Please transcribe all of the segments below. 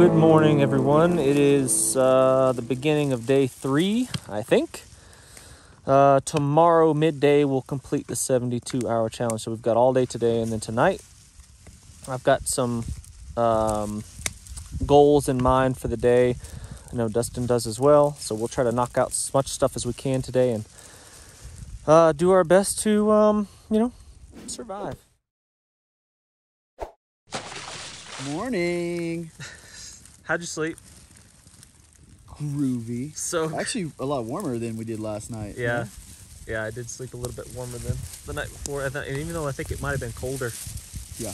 good morning, everyone. It is uh, the beginning of day three, I think. Uh, tomorrow, midday, we'll complete the 72 hour challenge. So we've got all day today, and then tonight, I've got some um, goals in mind for the day. I know Dustin does as well. So we'll try to knock out as much stuff as we can today and uh, do our best to, um, you know, survive. Morning. How'd you sleep? Groovy. So Actually, a lot warmer than we did last night. Yeah, yeah, I did sleep a little bit warmer than the night before, and even though I think it might have been colder. Yeah.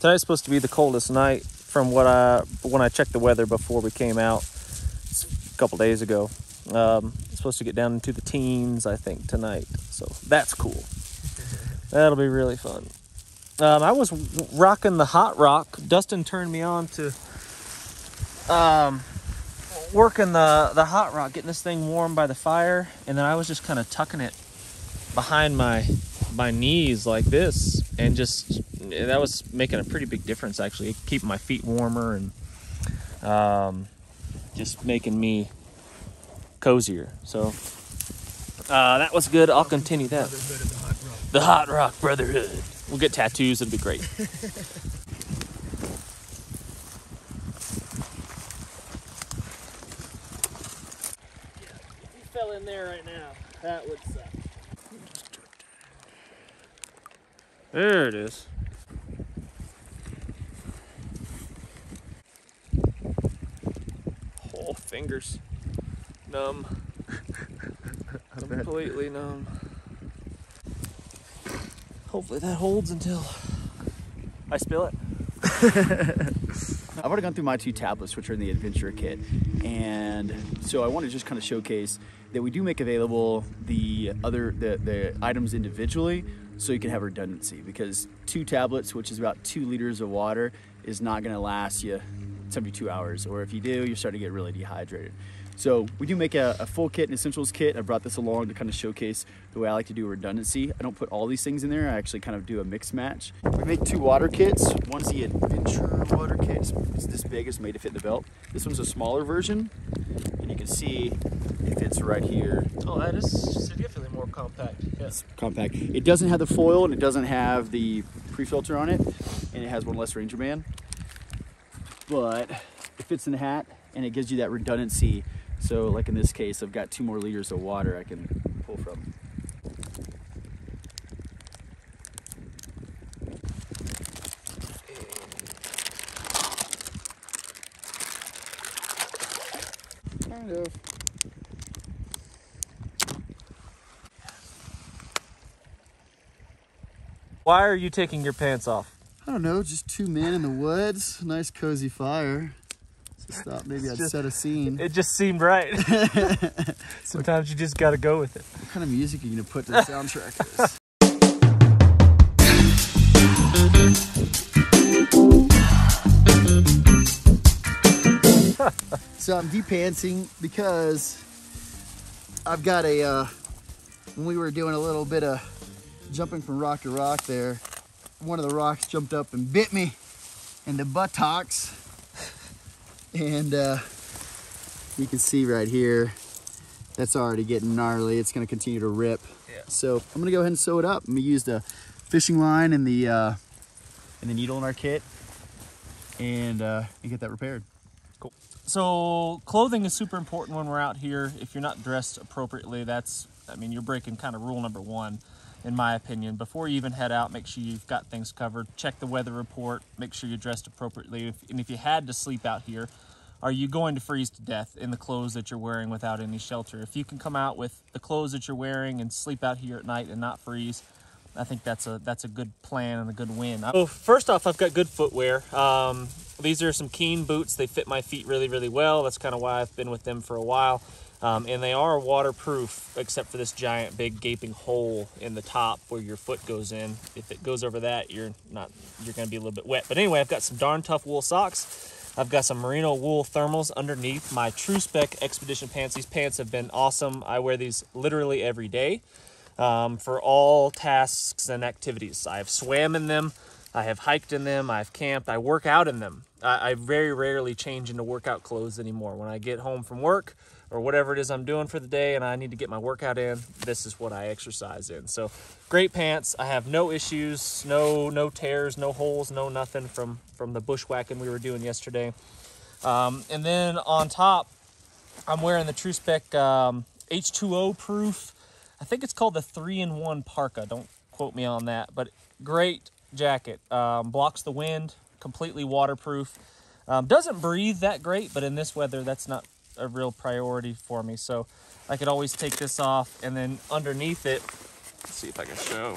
Tonight's supposed to be the coldest night from what I when I checked the weather before we came out a couple days ago. Um, it's supposed to get down into the teens, I think, tonight. So that's cool. That'll be really fun. Um, I was rocking the hot rock. Dustin turned me on to um, working the the hot rock, getting this thing warm by the fire, and then I was just kind of tucking it behind my my knees like this, and just that was making a pretty big difference actually, keeping my feet warmer and um, just making me cozier. So uh, that was good. I'll continue that. The hot rock brotherhood. We'll get tattoos. It'll be great. if you fell in there right now, that would suck. There it is. Oh, fingers numb. Completely numb. Hopefully that holds until I spill it. I've already gone through my two tablets, which are in the adventure kit, and so I want to just kind of showcase that we do make available the other the, the items individually, so you can have redundancy. Because two tablets, which is about two liters of water, is not going to last you 72 hours, or if you do, you're starting to get really dehydrated. So we do make a, a, full kit, an essentials kit. I brought this along to kind of showcase the way I like to do redundancy. I don't put all these things in there. I actually kind of do a mix match. We make two water kits. One's the adventure water kit. It's this big, it's made to fit in the belt. This one's a smaller version, and you can see it fits right here. Oh, that is significantly more compact. Yes, compact. It doesn't have the foil, and it doesn't have the pre-filter on it, and it has one less Ranger band. But it fits in the hat, and it gives you that redundancy so like in this case, I've got two more liters of water I can pull from. Kind of. Why are you taking your pants off? I don't know, just two men in the woods, nice cozy fire. Stop. Maybe I'd just, set a scene. It just seemed right. Sometimes you just got to go with it. What kind of music are you going to put to the soundtrack this so I'm depantsing because I've got a, uh, when we were doing a little bit of jumping from rock to rock there, one of the rocks jumped up and bit me in the buttocks and uh, you can see right here, that's already getting gnarly. It's gonna continue to rip. Yeah. So I'm gonna go ahead and sew it up. I'm gonna use the fishing line and the, uh, and the needle in our kit and, uh, and get that repaired. Cool. So clothing is super important when we're out here. If you're not dressed appropriately, that's, I mean, you're breaking kind of rule number one in my opinion. Before you even head out, make sure you've got things covered. Check the weather report. Make sure you're dressed appropriately. And if you had to sleep out here, are you going to freeze to death in the clothes that you're wearing without any shelter? If you can come out with the clothes that you're wearing and sleep out here at night and not freeze, I think that's a that's a good plan and a good win. So first off, I've got good footwear. Um, these are some Keen boots. They fit my feet really, really well. That's kind of why I've been with them for a while. Um, and they are waterproof except for this giant big gaping hole in the top where your foot goes in. If it goes over that, you're not you're gonna be a little bit wet. But anyway, I've got some darn tough wool socks. I've got some merino wool thermals underneath my Tru-Spec Expedition pants. These pants have been awesome. I wear these literally every day um, for all tasks and activities. I've swam in them. I have hiked in them. I've camped. I work out in them. I, I very rarely change into workout clothes anymore. When I get home from work or whatever it is I'm doing for the day and I need to get my workout in, this is what I exercise in. So great pants. I have no issues, no no tears, no holes, no nothing from from the bushwhacking we were doing yesterday. Um, and then on top, I'm wearing the Tru-Spec um, H2O proof. I think it's called the three in one parka. Don't quote me on that, but great jacket. Um, blocks the wind, completely waterproof. Um, doesn't breathe that great, but in this weather, that's not a real priority for me. So I could always take this off, and then underneath it, let's see if I can show.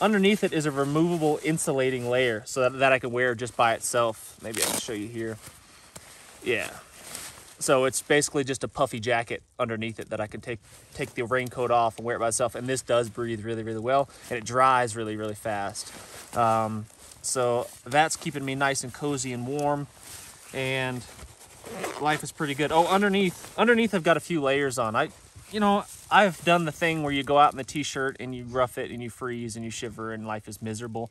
Underneath it is a removable insulating layer so that, that I can wear just by itself. Maybe I can show you here. Yeah. So it's basically just a puffy jacket underneath it that I can take take the raincoat off and wear it by itself. And this does breathe really, really well, and it dries really, really fast. Um, so that's keeping me nice and cozy and warm, and life is pretty good. Oh, underneath, underneath I've got a few layers on. I, you know, I've done the thing where you go out in the t-shirt and you rough it and you freeze and you shiver and life is miserable,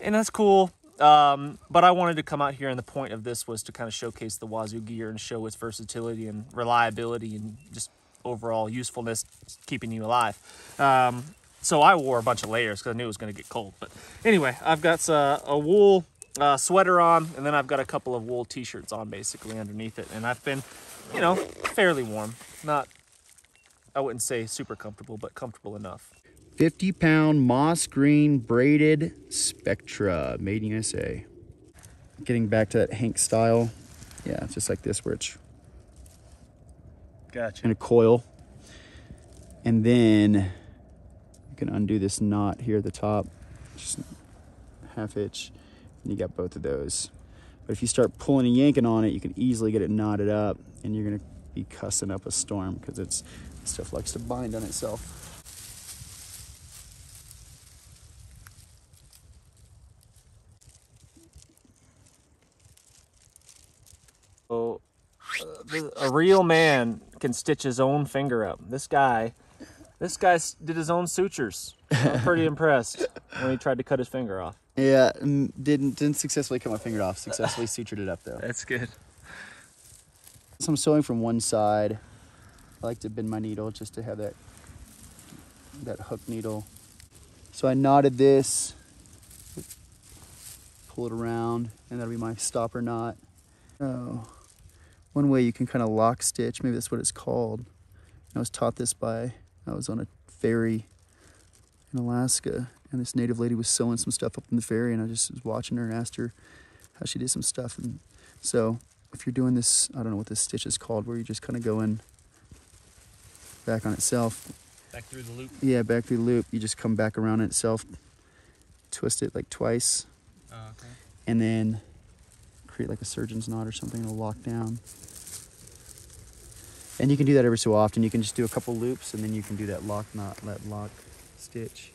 and that's cool. Um, but I wanted to come out here, and the point of this was to kind of showcase the Wazoo gear and show its versatility and reliability and just overall usefulness, keeping you alive. Um, so I wore a bunch of layers because I knew it was going to get cold. But anyway, I've got uh, a wool uh, sweater on, and then I've got a couple of wool t-shirts on basically underneath it, and I've been, you know, fairly warm. Not, I wouldn't say super comfortable, but comfortable enough. 50 pound moss green braided Spectra, made in USA. Getting back to that Hank style. Yeah, it's just like this where it's Gotcha. in a coil. And then you can undo this knot here at the top, just half hitch, and you got both of those. But if you start pulling and yanking on it, you can easily get it knotted up and you're gonna be cussing up a storm because it's stuff likes to bind on itself. So, uh, a real man can stitch his own finger up. This guy, this guy did his own sutures. I'm pretty impressed when he tried to cut his finger off. Yeah, mm, didn't didn't successfully cut my finger off. Successfully sutured it up though. That's good. So I'm sewing from one side. I like to bend my needle just to have that that hook needle. So I knotted this, pull it around, and that'll be my stopper knot. Oh, one way you can kind of lock stitch, maybe that's what it's called. I was taught this by, I was on a ferry in Alaska, and this native lady was sewing some stuff up in the ferry, and I just was watching her and asked her how she did some stuff. And so if you're doing this, I don't know what this stitch is called, where you just kind of go in back on itself. Back through the loop. Yeah, back through the loop. You just come back around it itself, twist it like twice, Oh, okay. and then create like a surgeon's knot or something. It'll lock down. And you can do that every so often. You can just do a couple loops, and then you can do that lock knot, that lock stitch.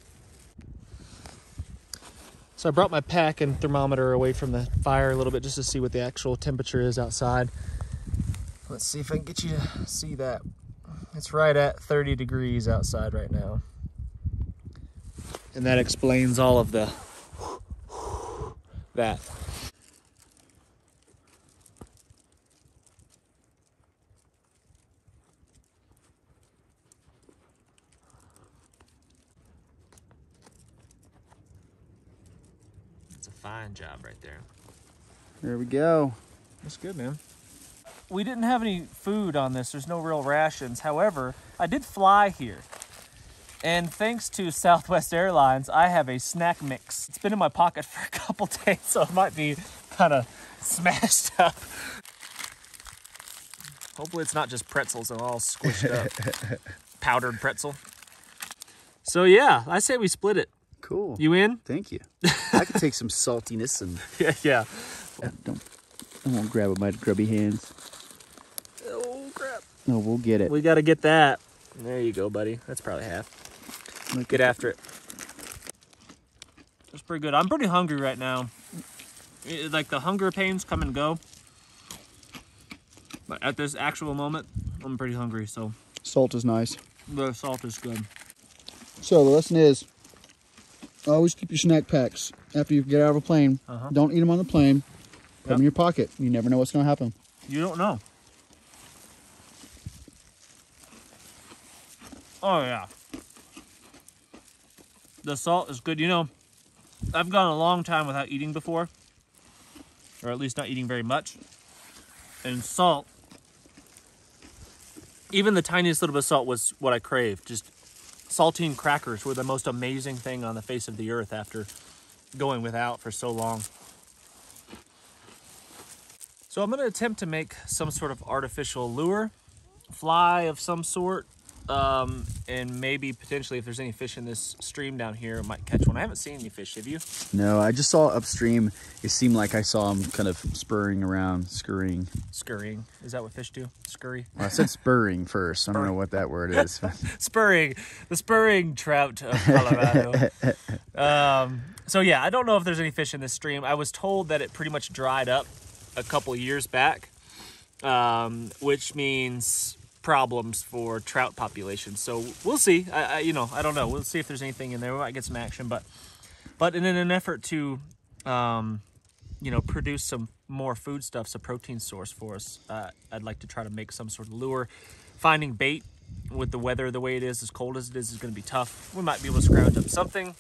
So I brought my pack and thermometer away from the fire a little bit just to see what the actual temperature is outside. Let's see if I can get you to see that. It's right at 30 degrees outside right now. And that explains all of the that. That's a fine job right there. There we go. That's good, man. We didn't have any food on this. There's no real rations. However, I did fly here. And thanks to Southwest Airlines, I have a snack mix. It's been in my pocket for a couple days, so it might be kind of smashed up. Hopefully it's not just pretzels and all squished up. Powdered pretzel. So yeah, I say we split it. Cool. You in? Thank you. I could take some saltiness and Yeah, yeah. uh, don't. I won't grab it with my grubby hands. Oh crap. No, we'll get it. We got to get that. There you go, buddy. That's probably half. Look Get after it. That's pretty good. I'm pretty hungry right now. It- like the hunger pains come and go. But at this actual moment, I'm pretty hungry, so Salt is nice. the salt is good. So the lesson is always keep your snack packs after you get out of a plane. Uh-huh. Don't eat them on the plane. Put them in your pocket. You never know what's going to happen. You don't know. Oh yeah. The salt is good. You know, I've gone a long time without eating before, or at least not eating very much. And salt, even the tiniest little bit of salt was what I craved. Just saltine crackers were the most amazing thing on the face of the earth after going without for so long. So I'm going to attempt to make some sort of artificial lure, fly of some sort, um, and maybe potentially if there's any fish in this stream down here, might catch one. I haven't seen any fish, have you? No, I just saw upstream. It seemed like I saw them kind of spurring around, scurrying. Scurrying. Is that what fish do? Scurry? Well, I said spurring first. I don't know what that word is. spurring. The spurring trout of Colorado. um, so yeah, I don't know if there's any fish in this stream. I was told that it pretty much dried up a couple years back, um, which means problems for trout populations. So we'll see. I, I, you know, I don't know. We'll see if there's anything in there. We might get some action, but but in an effort to, um, you know, produce some more foodstuffs, a protein source for us, uh, I'd like to try to make some sort of lure. Finding bait with the weather the way it is, as cold as it is, is going to be tough. We might be able to scrounge up something,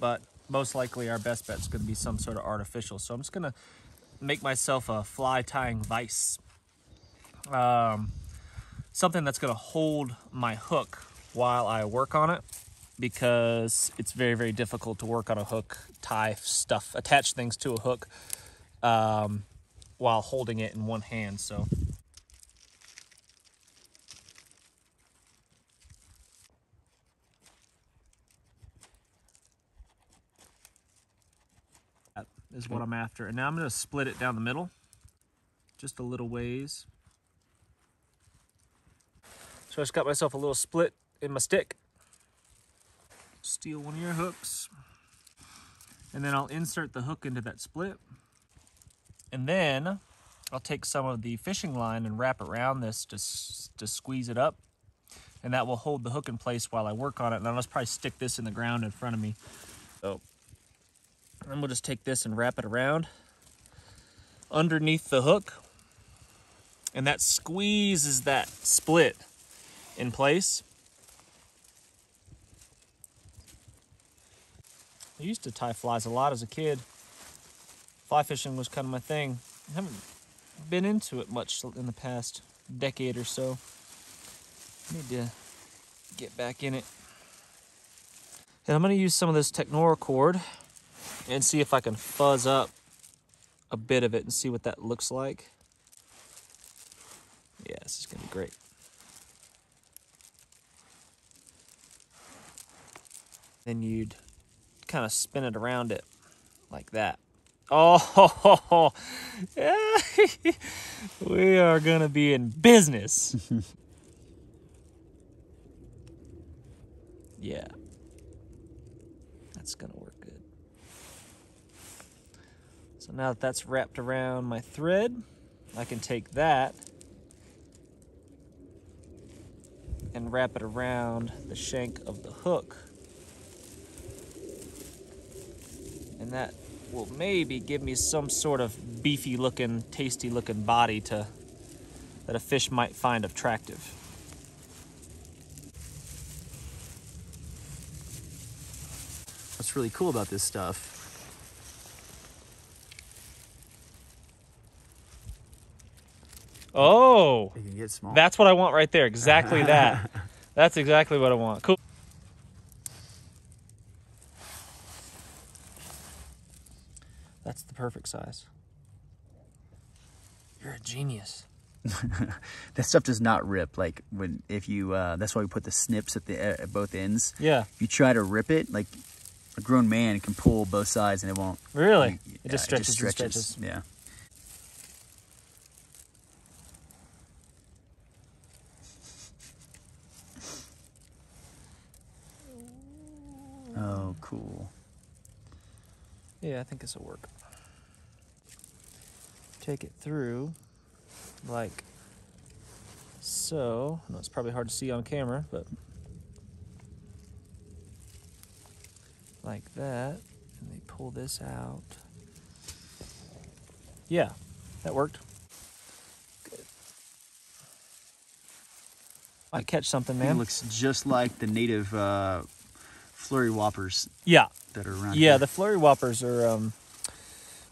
but most likely our best bet is going to be some sort of artificial. So I'm just going to make myself a fly tying vise. Um, something that's going to hold my hook while I work on it because it's very, very difficult to work on a hook, tie stuff, attach things to a hook um, while holding it in one hand. So that is what I'm after. And now I'm to split it down the middle, just a little ways. So I just got myself a little split in my stick. Steal one of your hooks. And then I'll insert the hook into that split. And then I'll take some of the fishing line and wrap it around this to, to squeeze it up. And that will hold the hook in place while I work on it. And I'll just probably stick this in the ground in front of me. Oh. So then we'll just take this and wrap it around underneath the hook. And that squeezes that split in place. I used to tie flies a lot as a kid. Fly fishing was kind of my thing. I haven't been into it much in the past decade or so. Need to get back in it. And I'm going to use some of this Technora cord and see if I can fuzz up a bit of it and see what that looks like. Yeah, this is going to be great. Then you'd kind of spin it around it like that. Oh, yeah. we are going to be in business. yeah. That's going to work good. So now that that's wrapped around my thread, I can take that and wrap it around the shank of the hook. And that will maybe give me some sort of beefy looking, tasty looking body to that a fish might find attractive. What's really cool about this stuff Oh, it can get small. that's what I want right there. Exactly that. That's exactly what I want. Cool. That's the perfect size. You're a genius. that stuff does not rip. Like when if you uh, that's why we put the snips at the at both ends. Yeah, If you try to rip it, like a grown man can pull both sides and it won't. really. Yeah, it just stretches and stretches. Yeah. Oh, cool. Yeah, I think this will work. Take it through like so. I know it's probably hard to see on camera, but like that. And they pull this out. Yeah, that worked. Good. Might catch something, It man. looks just like the native uh, flurry whoppers yeah, that are around. yeah. here. The flurry whoppers are um,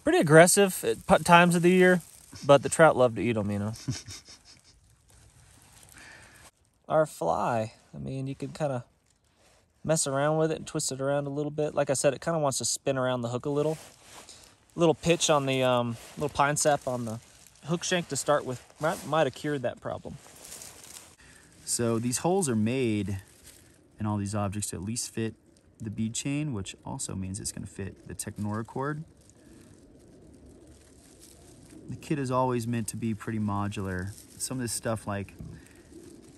pretty aggressive at times of the year, but the trout love to eat them. You know. Our fly. I mean, you can kind of mess around with it and twist it around a little bit. Like I said, it kind of wants to spin around the hook a little. Little pitch on the um, little pine sap on the hook shank to start with might, might have cured that problem. So these holes are made in all these objects to at least fit the bead chain, which also means it's going to fit the Technora cord. The kit is always meant to be pretty modular. Some of this stuff, like,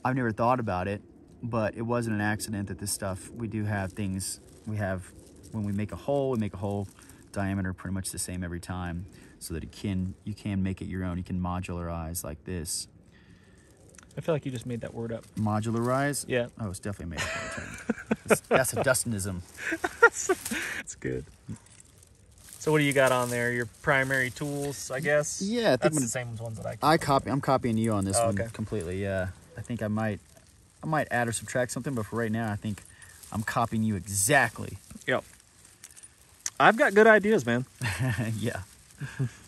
I've never thought about it, but it wasn't an accident that this stuff, we do have things, we have, when we make a hole, we make a hole diameter pretty much the same every time so that it can, you can make it your own. You can modularize like this. I feel like you just made that word up. Modularize? Yeah, Oh, it's definitely made up for a term. That's- a Dustinism. that's good. So what do you got on there? Your primary tools, I guess. Yeah, I think that's I'm the same ones that I. I copy. I'm copying you on this Oh, one okay. completely. Yeah, I think I might, I might add or subtract something, but for right now, I think I'm copying you exactly. Yep. I've got good ideas, man. yeah,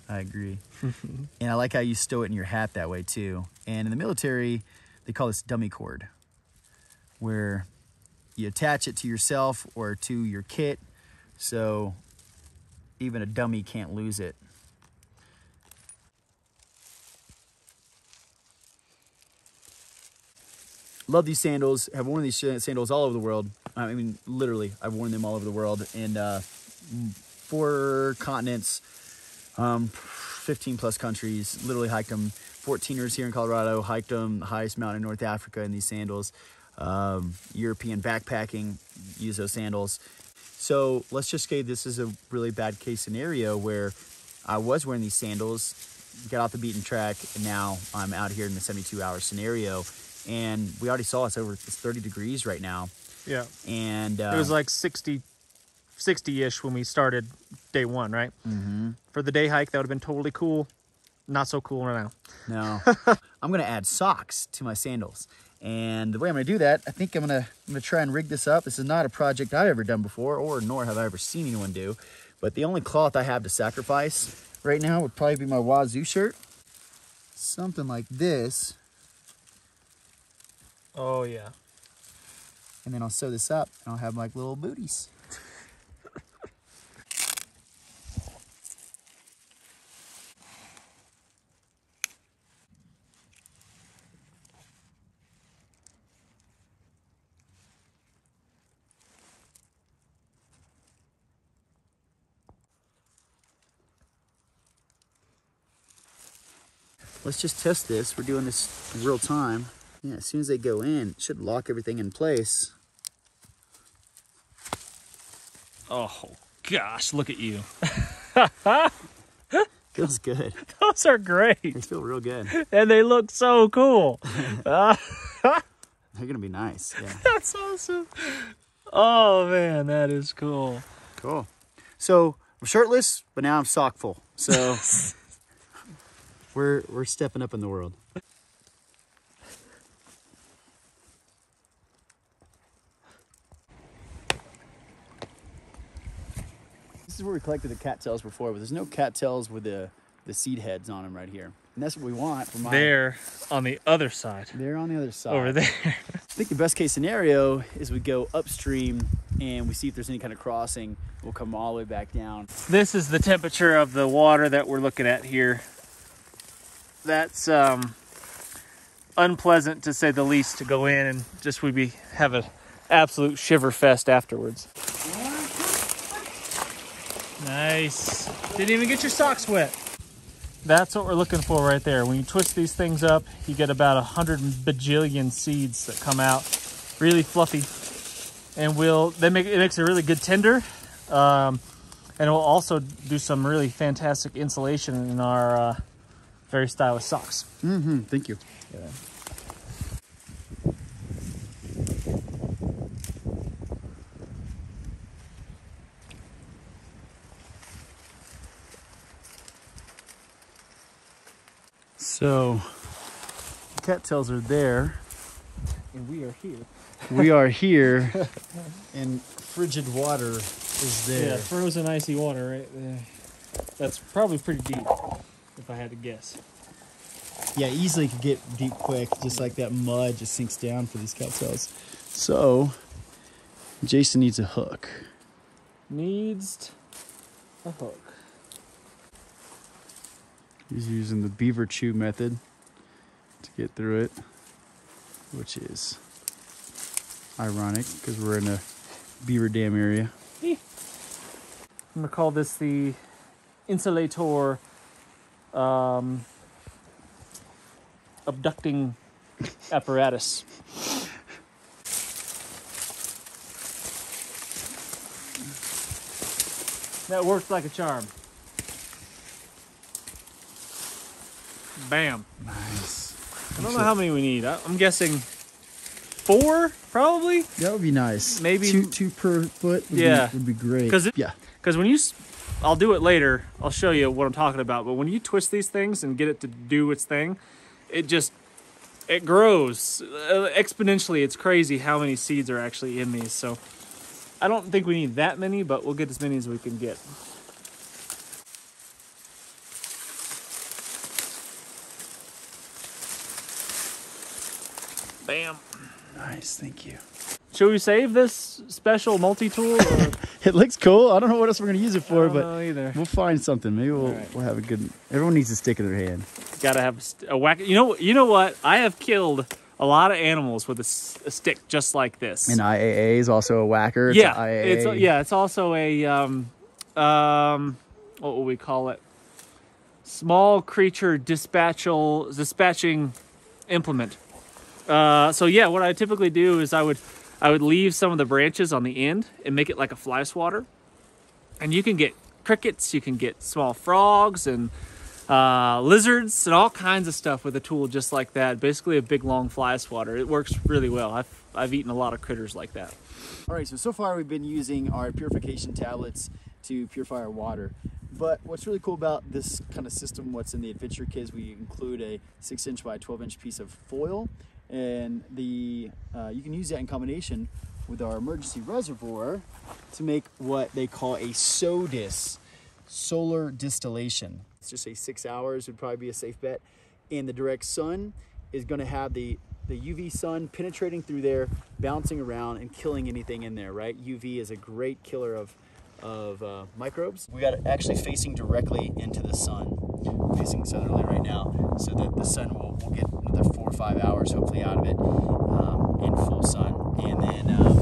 I agree. and I like how you stow it in your hat that way too. And in the military, they call this dummy cord, where you attach it to yourself or to your kit, so even a dummy can't lose it. Love these sandals. Have worn these sandals all over the world. I mean, literally, I've worn them all over the world in uh, four continents, um, 15 plus countries. Literally hiked them. 14ers here in Colorado. Hiked them the highest mountain in North Africa in these sandals. Um, European backpacking. Use those sandals. So let's just say this is a really bad case scenario where I was wearing these sandals, got off the beaten track, and now I'm out here in the 72 hour scenario. And we already saw it's over it's 30 degrees right now. Yeah. And uh, It was like 60, 60-ish when we started day one, right? Mm-hmm. For the day hike, that would have been totally cool. Not so cool right now. No. I'm gonna add socks to my sandals. And the way I'm gonna do that, I think I'm gonna I'm gonna try and rig this up. This is not a project I've ever done before, or nor have I ever seen anyone do. But the only cloth I have to sacrifice right now would probably be my Wazoo shirt. Something like this. Oh yeah. And then I'll sew this up and I'll have like little booties. Let's just test this. We're doing this in real time. Yeah, as soon as they go in, it should lock everything in place. Oh gosh, look at you. Feels good. Those are great, They feel real good. and they look so cool. They're gonna be nice. Yeah. That's awesome. Oh man, that is cool. Cool. So I'm shirtless, but now I'm sock full. So we're we're stepping up in the world. This is where we collected the cattails before, but there's no cattails with the the seed heads on them right here. And that's what we want for my There on the other side, They're on the other side. over there. I think the best case scenario is we go upstream and we see if there's any kind of crossing. We'll come all the way back down. This is the temperature of the water that we're looking at here. That's um, unpleasant to say the least to go in and just we'd be have an absolute shiver fest afterwards. Nice. Didn't even get your socks wet. That's what we're looking for right there. When you twist these things up, you get about a hundred bajillion seeds that come out, really fluffy, and will they make it makes a really good tinder. Um, and it will also do some really fantastic insulation in our uh, very stylish socks. Mm-hmm. Thank you. Yeah. So the cattails are there. And we are here. we are here. and frigid water is there. Yeah, frozen icy water right there. That's probably pretty deep if I had to guess. Yeah, easily could get deep quick, just like that mud just sinks down for these cattails. So, Jason needs a hook. Needs a hook. He's using the beaver chew method to get through it, which is ironic because we're in a beaver dam area. I'm gonna call this the insulator um, abducting apparatus. That worked like a charm. Bam. Nice. I don't know how many we need. I- I'm guessing four, probably. That would be nice. Maybe- two, two per foot. Would Yeah. be, would be great. 'Cause it- yeah, Because when you, s- I'll do it later. I'll show you what I'm talking about. But when you twist these things and get it to do its thing, it just it grows uh, exponentially. It's crazy how many seeds are actually in these. So I don't think we need that many, but we'll get as many as we can get. Bam. nice. Thank you. Should we save this special multi-tool? It looks cool. I don't know what else we're gonna use it for, but we'll find something. Maybe we'll Alright. we'll have a good. Everyone needs a stick in their hand. Gotta have a, a whack. You know, you know what? I have killed a lot of animals with a, s- a stick just like this. And IAA is also a whacker. It's yeah, a it's yeah, it's also a um, um, what will we call it? Small creature dispatchal dispatching implement. Uh, so yeah, what I typically do is I would I would leave some of the branches on the end and make it like a fly swatter, and you can get crickets, you can get small frogs and uh, lizards and all kinds of stuff with a tool just like that. Basically, a big long fly swatter. It works really well. I've I've eaten a lot of critters like that. All right, so so far we've been using our purification tablets to purify our water. But what's really cool about this kind of system, what's in the adventure kit, is we include a six inch by 12 inch piece of foil, and the uh, you can use that in combination with our emergency reservoir to make what they call a SODIS, solar distillation. It's just say six hours would probably be a safe bet. And the direct sun is going to have the the UV sun penetrating through there, bouncing around and killing anything in there. Right? UV is a great killer of of uh, microbes. We got it actually facing directly into the sun, facing southerly right now, so that the sun will will get another four or five hours hopefully out of it um, in full sun, and then um,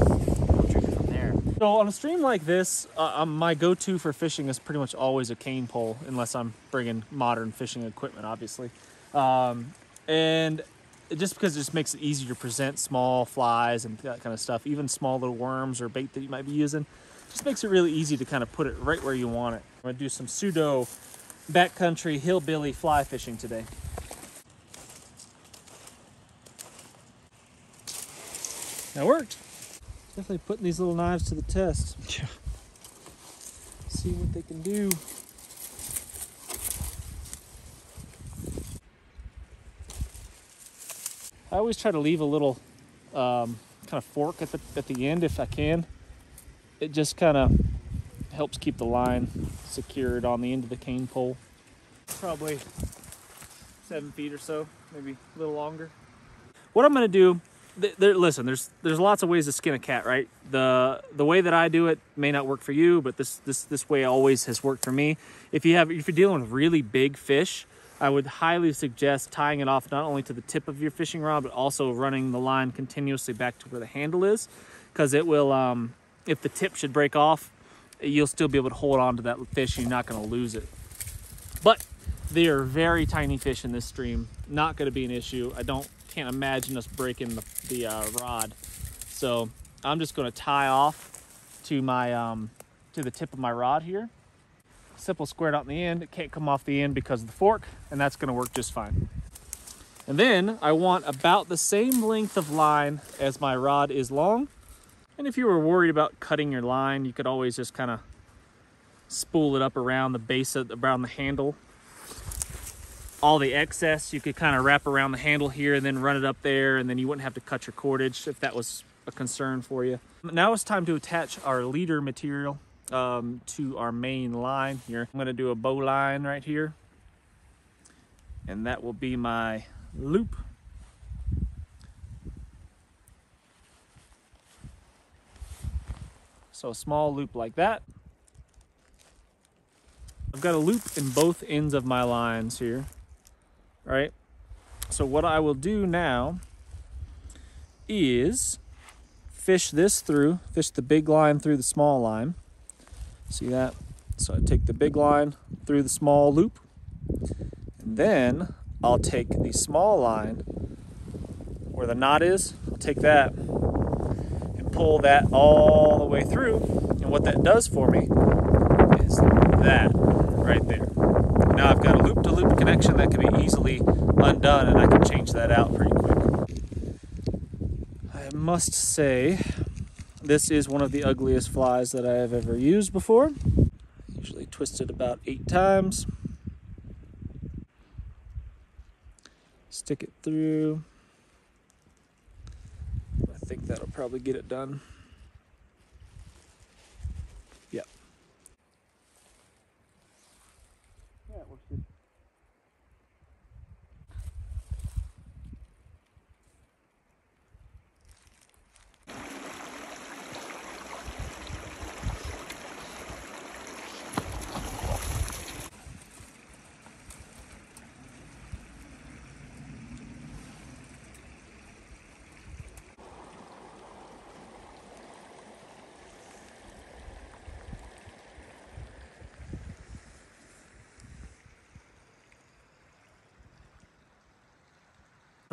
we'll drink from there. So on a stream like this, uh, um, my go-to for fishing is pretty much always a cane pole, unless I'm bringing modern fishing equipment, obviously. Um, and just because it just makes it easier to present small flies and that kind of stuff, even small little worms or bait that you might be using, just makes it really easy to kind of put it right where you want it. I'm gonna do some pseudo backcountry hillbilly fly fishing today. That worked. Definitely putting these little knives to the test. Yeah. See what they can do. I always try to leave a little um, kind of fork at the at the end if I can. It just kind of helps keep the line secured on the end of the cane pole. Probably seven feet or so, maybe a little longer. What I'm gonna do th- listen, there's there's lots of ways to skin a cat, right? The the way that I do it may not work for you, but this this this way always has worked for me. If you have if you're dealing with really big fish, I would highly suggest tying it off not only to the tip of your fishing rod, but also running the line continuously back to where the handle is, because it will. Um, if the tip should break off, you'll still be able to hold on to that fish. You're not going to lose it. But they are very tiny fish in this stream. Not going to be an issue. I don't can't imagine us breaking the, the uh, rod. So I'm just going to tie off to my um, to the tip of my rod here. Simple squared out in the end. It can't come off the end because of the fork, and that's going to work just fine. And then I want about the same length of line as my rod is long. And if you were worried about cutting your line, you could always just kind of spool it up around the base of around the handle all the excess, you could kind of wrap around the handle here and then run it up there, and then you wouldn't have to cut your cordage if that was a concern for you. Now it's time to attach our leader material um, to our main line here. I'm gonna do a bow line right here, and that will be my loop. So a small loop like that. I've got a loop in both ends of my lines here, right? So what I will do now is fish this through, fish the big line through the small line. See that? So I take the big line through the small loop, and then I'll take the small line where the knot is, I'll take that pull that all the way through. And what that does for me is that right there. Now I've got a loop to loop connection that can be easily undone and I can change that out pretty quick. I must say, this is one of the ugliest flies that I have ever used before. Usually twisted about eight times. Stick it through. I think that'll probably get it done. Yep. Yeah, it good.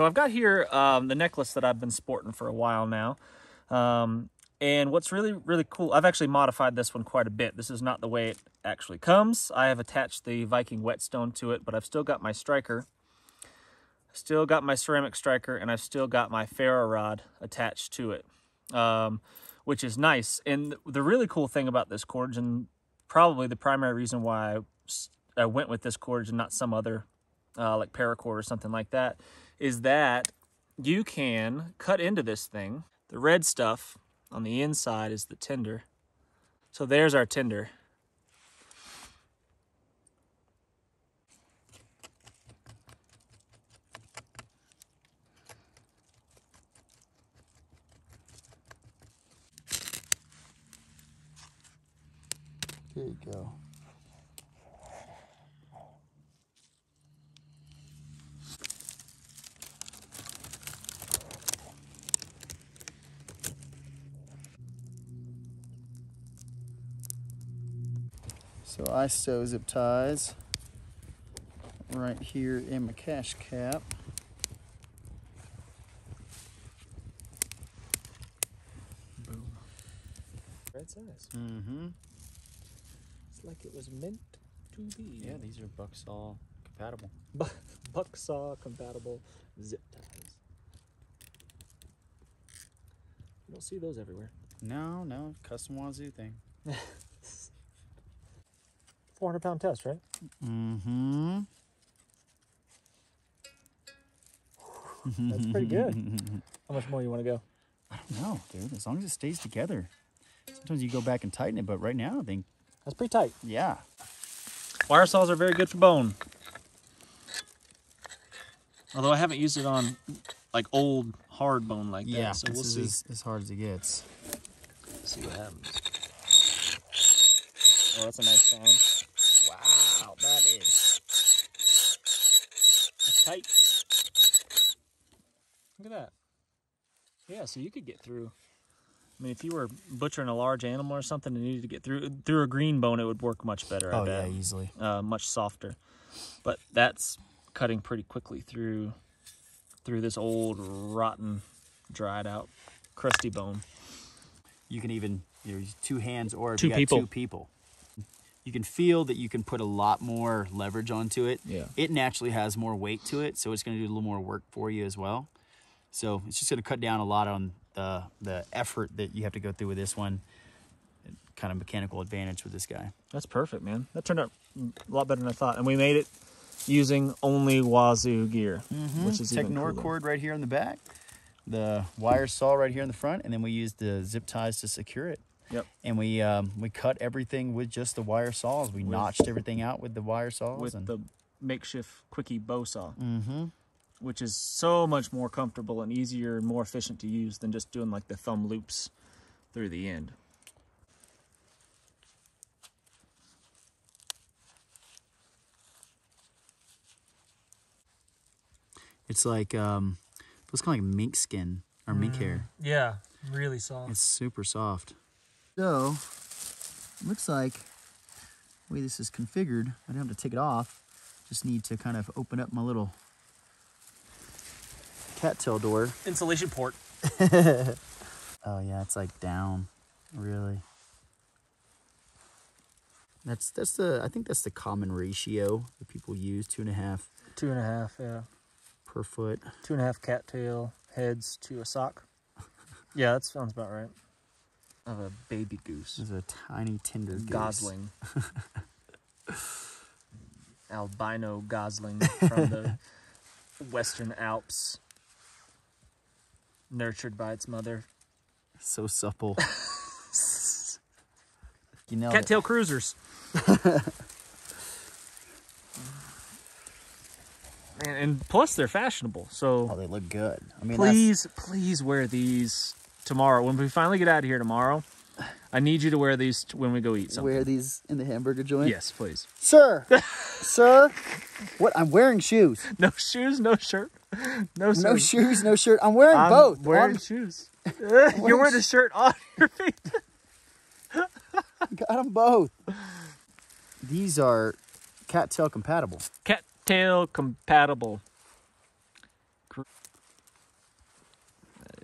So I've got here um, the necklace that I've been sporting for a while now. Um, and what's really, really cool, I've actually modified this one quite a bit. This is not the way it actually comes. I have attached the Viking whetstone to it, but I've still got my striker. Still got my ceramic striker, and I've still got my ferro rod attached to it, um, which is nice. And the really cool thing about this cordage, and probably the primary reason why I went with this cordage and not some other, uh, like paracord or something like that, is that you can cut into this thing. The red stuff on the inside is the tinder. So there's our tinder. There you go. So I sew zip ties right here in my cache cap. Boom. Red size. Mm-hmm. It's like it was meant to be. Yeah, these are Bucksaw compatible. Bu- Bucksaw compatible zip ties. You don't see those everywhere. No, no, custom Wazoo thing. 400 pound test, right? Mm-hmm. That's pretty good. How much more you want to go? I don't know, dude, as long as it stays together. Sometimes you go back and tighten it, but right now I think, That's pretty tight. yeah. Wire saws are very good for bone. Although I haven't used it on like old hard bone like Yeah, that, so this we'll is see. As, as hard as it gets. see what happens. Oh, that's a nice sound. Wow, that is. That's tight. Look at that. Yeah, so you could get through. I mean, if you were butchering a large animal or something and needed to get through through a green bone, it would work much better. I Oh yeah, easily. uh, much softer. But that's cutting pretty quickly through through this old, rotten, dried out, crusty bone. You can even you know, use two hands or if Two you got people. two people. You can feel that you can put a lot more leverage onto it. Yeah. It naturally has more weight to it, so it's going to do a little more work for you as well. So it's just going to cut down a lot on the the effort that you have to go through with this one. Kind of mechanical advantage with this guy. That's perfect, man. That turned out a lot better than I thought. And we made it using only Wazoo gear, mm-hmm. which is Technora cord right here in the back, the wire saw right here in the front, and then we use the zip ties to secure it. Yep. And we um, we cut everything with just the wire saws. We notched everything out with the wire saws. with and, the makeshift quickie bow saw, mm-hmm. which is so much more comfortable and easier and more efficient to use than just doing like the thumb loops through the end. It's like um, it's kind of like mink skin or mink hair. Yeah, really soft. It's super soft. So, looks like the way this is configured, I don't have to take it off. Just need to kind of open up my little cattail door. Insulation port. Oh yeah, it's like down, really. That's that's the I think that's the common ratio that people use two and a half Two and a half, yeah. per foot. Two and a half cattail heads to a sock. Yeah, that sounds about right. Of a baby goose. This is a tiny tender goose. Gosling. Albino gosling from the Western Alps. Nurtured by its mother. So supple. you know. Cattail cruisers. and, and plus, they're fashionable. So Oh, they look good. I mean, please, please wear these tomorrow. When we finally get out of here tomorrow, I need you to wear these when we go eat something. Wear these in the hamburger joint. Yes, please. Sir, sir, what? I'm wearing shoes. No shoes, no shirt, no No shoes, no shirt. I'm wearing I'm both. Wearing On- shoes. You're wearing a shirt on your feet. got them both. these are cattail compatible. Cattail compatible. That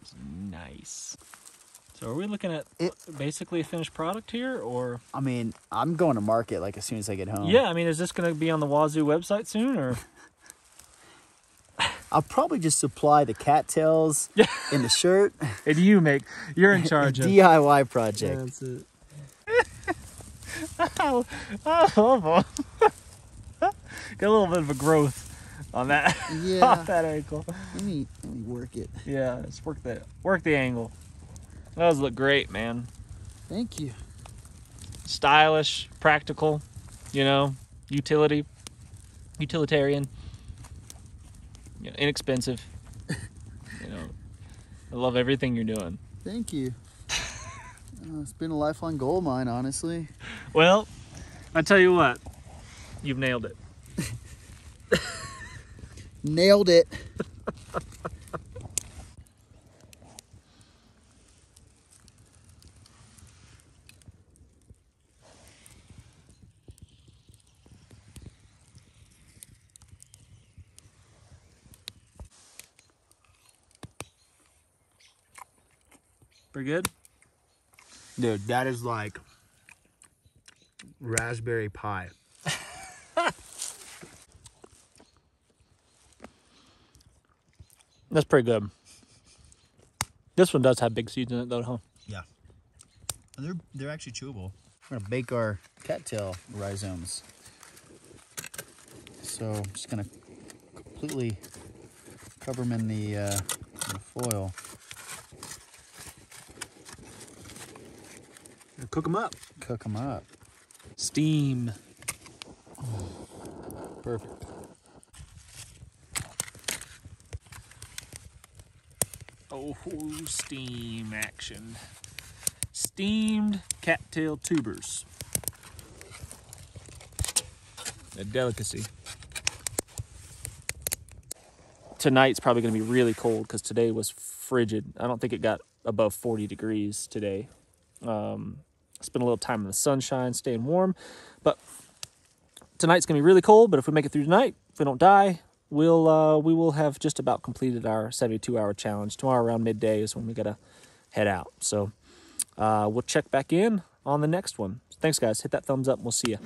is nice. So are we looking at It- basically a finished product here, or I mean, I'm going to market like as soon as I get home. yeah? I mean, is this going to be on the Wazoo website soon, or I'll probably just supply the cattails Yeah. in the shirt. and you make? You're in charge of. DIY project. That's it. oh, oh, Got a little bit of a growth on that Yeah. on that ankle. Let me me work it. Yeah, let's work the work the angle. Those look great, man. Thank you. Stylish, practical, you know, utility, utilitarian, you know, inexpensive. you know, I love everything you're doing. Thank you. Uh, it's been a lifelong goal of mine, honestly. Well, I tell you what, you've nailed it. Nailed it. Pretty good. Dude, that is like raspberry pie. That's pretty good. This one does have big seeds in it, though, huh? Yeah. They're they're actually chewable. We're gonna bake our cattail rhizomes. So I'm just gonna completely cover them in the, uh, in the foil. Cook them up. Cook them up. Steam. Perfect. Oh, steam action. Steamed cattail tubers. A delicacy. Tonight's probably going to be really cold because today was frigid. I don't think it got above 40 degrees today. Um, spent a little time in the sunshine, staying warm. But tonight's to be really cold. But if we make it through tonight, if we don't die, we'll uh, we will have just about completed our 72 hour challenge. Tomorrow around midday is when we gotta head out. So uh, we'll check back in on the next one. Thanks, guys. Hit that thumbs up. and We'll see you.